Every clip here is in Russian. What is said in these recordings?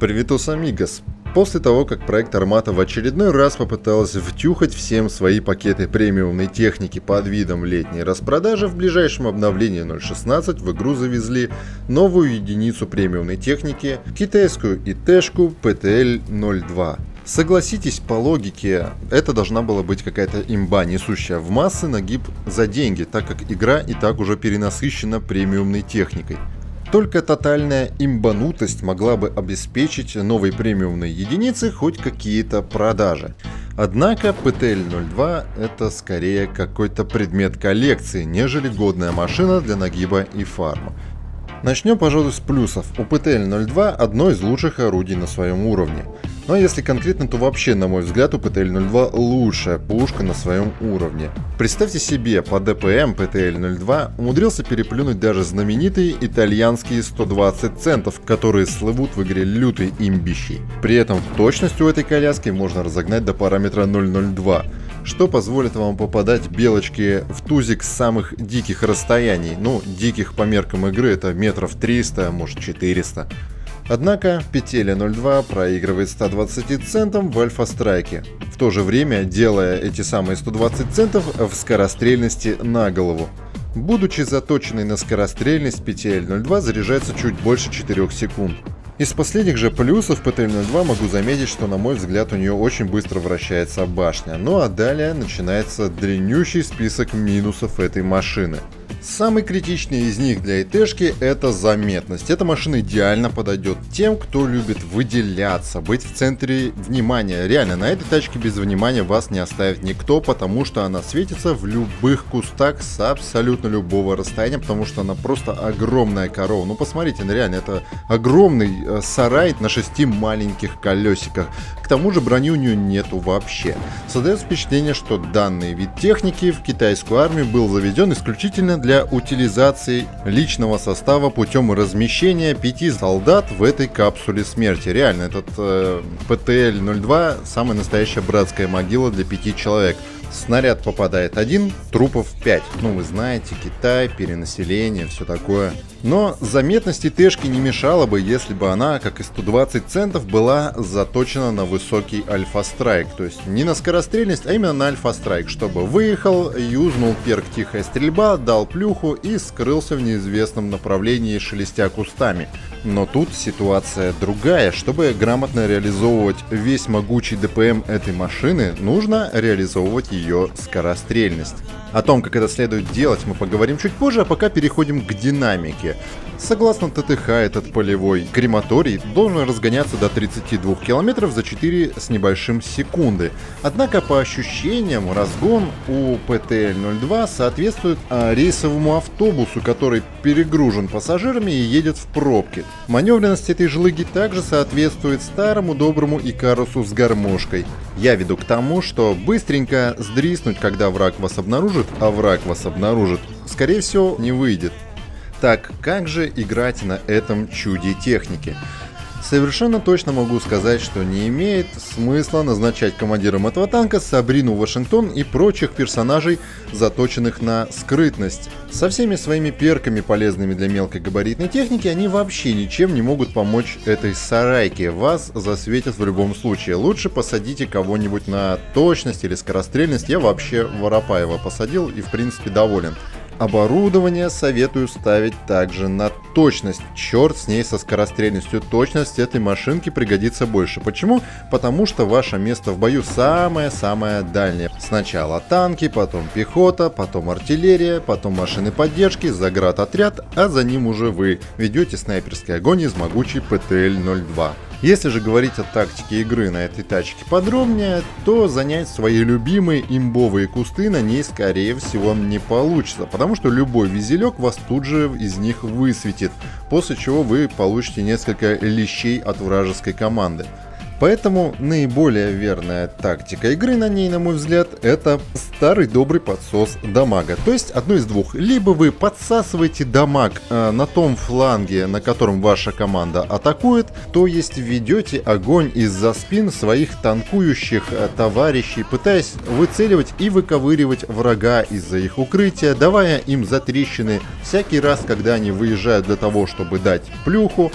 Приветус, амигос! После того, как проект Армата в очередной раз попыталась втюхать всем свои пакеты премиумной техники под видом летней распродажи, в ближайшем обновлении 0.16 в игру завезли новую единицу премиумной техники, китайскую ИТшку PTL-02. Согласитесь, по логике, это должна была быть какая-то имба, несущая в массы нагиб за деньги, так как игра и так уже перенасыщена премиумной техникой. Только тотальная имбанутость могла бы обеспечить новой премиумной единице хоть какие-то продажи. Однако PTL-02 это скорее какой-то предмет коллекции, нежели годная машина для нагиба и фарма. Начнем, пожалуй, с плюсов. У PTL-02 одно из лучших орудий на своем уровне. Но если конкретно, то вообще, на мой взгляд, у PTL-02 лучшая пушка на своем уровне. Представьте себе, по ДПМ PTL-02 умудрился переплюнуть даже знаменитые итальянские 120 центов, которые слывут в игре лютой имбищей. При этом точность у этой коляски можно разогнать до параметра 002 что позволит вам попадать белочки в тузик с самых диких расстояний. Ну, диких по меркам игры это метров 300, может 400. Однако Петеля 02 проигрывает 120 центам в альфа-страйке, в то же время делая эти самые 120 центов в скорострельности на голову. Будучи заточенной на скорострельность, PTL-02 заряжается чуть больше 4 секунд. Из последних же плюсов PTL-02 могу заметить, что на мой взгляд у нее очень быстро вращается башня. Ну а далее начинается длиннющий список минусов этой машины. Самый критичный из них для ИТшки это заметность. Эта машина идеально подойдет тем, кто любит выделяться, быть в центре внимания. Реально, на этой тачке без внимания вас не оставит никто, потому что она светится в любых кустах с абсолютно любого расстояния, потому что она просто огромная корова. Ну посмотрите, ну, реально, это огромный э, сарай на шести маленьких колесиках. К тому же брони у нее нету вообще. Создается впечатление, что данный вид техники в китайскую армию был заведен исключительно для для утилизации личного состава путем размещения пяти солдат в этой капсуле смерти. Реально, этот э, ПТЛ-02 самая настоящая братская могила для пяти человек. Снаряд попадает один, трупов 5. Ну, вы знаете, Китай, перенаселение, все такое. Но заметности Тэшки не мешало бы, если бы она, как и 120 центов, была заточена на высокий альфа-страйк. То есть не на скорострельность, а именно на альфа-страйк, чтобы выехал, юзнул перк тихая стрельба, дал плюху и скрылся в неизвестном направлении, шелестя кустами. Но тут ситуация другая. Чтобы грамотно реализовывать весь могучий ДПМ этой машины, нужно реализовывать ее скорострельность. О том, как это следует делать, мы поговорим чуть позже, а пока переходим к динамике. Согласно ТТХ, этот полевой крематорий должен разгоняться до 32 км за 4 с небольшим секунды. Однако по ощущениям разгон у ПТЛ-02 соответствует а, рейсовому автобусу, который перегружен пассажирами и едет в пробке. Маневренность этой жлыги также соответствует старому доброму Икарусу с гармошкой. Я веду к тому, что быстренько сдриснуть, когда враг вас обнаружит, а враг вас обнаружит, скорее всего, не выйдет. Так, как же играть на этом чуде техники? Совершенно точно могу сказать, что не имеет смысла назначать командиром этого танка Сабрину Вашингтон и прочих персонажей, заточенных на скрытность. Со всеми своими перками, полезными для мелкой габаритной техники, они вообще ничем не могут помочь этой сарайке. Вас засветят в любом случае. Лучше посадите кого-нибудь на точность или скорострельность. Я вообще Воропаева посадил и в принципе доволен. Оборудование советую ставить также на точность. Черт с ней со скорострельностью. Точность этой машинки пригодится больше. Почему? Потому что ваше место в бою самое-самое дальнее. Сначала танки, потом пехота, потом артиллерия, потом машины поддержки, заградотряд, а за ним уже вы ведете снайперский огонь из могучей ПТЛ-02. Если же говорить о тактике игры на этой тачке подробнее, то занять свои любимые имбовые кусты на ней скорее всего не получится, потому что любой визелек вас тут же из них высветит, после чего вы получите несколько лещей от вражеской команды. Поэтому наиболее верная тактика игры на ней, на мой взгляд, это старый добрый подсос дамага. То есть одно из двух. Либо вы подсасываете дамаг э, на том фланге, на котором ваша команда атакует, то есть ведете огонь из-за спин своих танкующих э, товарищей, пытаясь выцеливать и выковыривать врага из-за их укрытия, давая им затрещины всякий раз, когда они выезжают для того, чтобы дать плюху,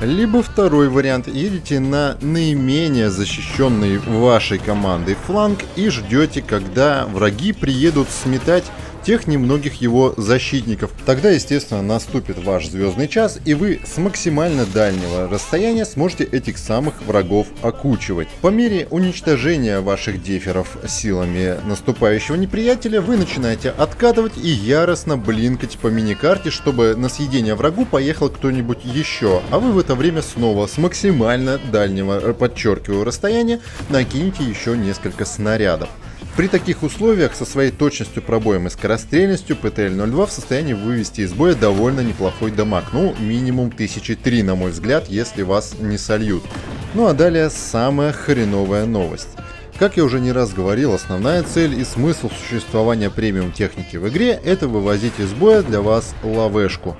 Либо второй вариант, едете на наименее защищенный вашей командой фланг и ждете, когда враги приедут сметать тех немногих его защитников. Тогда, естественно, наступит ваш звездный час, и вы с максимально дальнего расстояния сможете этих самых врагов окучивать. По мере уничтожения ваших деферов силами наступающего неприятеля, вы начинаете откатывать и яростно блинкать по миникарте, чтобы на съедение врагу поехал кто-нибудь еще, а вы в это время снова с максимально дальнего, подчеркиваю, расстояния накинете еще несколько снарядов. При таких условиях со своей точностью пробоем и скорострельностью ПТЛ-02 в состоянии вывести из боя довольно неплохой дамаг, ну минимум 1003 на мой взгляд, если вас не сольют. Ну а далее самая хреновая новость. Как я уже не раз говорил, основная цель и смысл существования премиум техники в игре – это вывозить из боя для вас лавешку.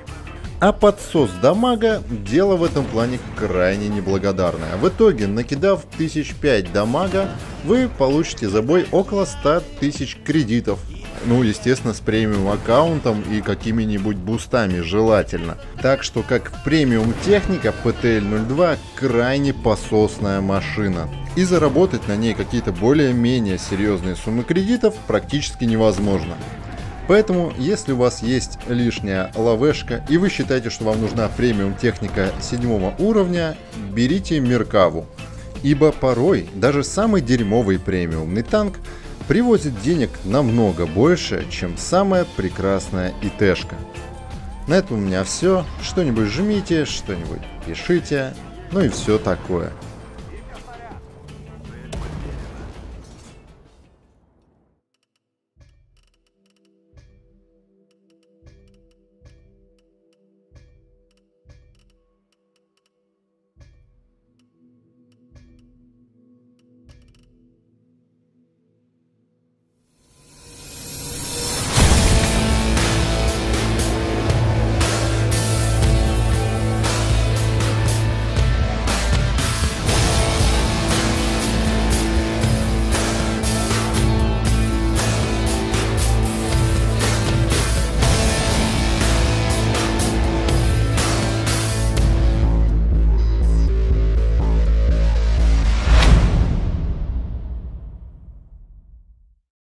А подсос дамага – дело в этом плане крайне неблагодарное. В итоге, накидав 1005 дамага, вы получите за бой около 100 тысяч кредитов. Ну, естественно, с премиум аккаунтом и какими-нибудь бустами желательно. Так что, как премиум техника, PTL-02 крайне пососная машина. И заработать на ней какие-то более-менее серьезные суммы кредитов практически невозможно. Поэтому, если у вас есть лишняя лавешка и вы считаете, что вам нужна премиум техника седьмого уровня, берите Меркаву. Ибо порой даже самый дерьмовый премиумный танк привозит денег намного больше, чем самая прекрасная ИТшка. На этом у меня все. Что-нибудь жмите, что-нибудь пишите, ну и все такое.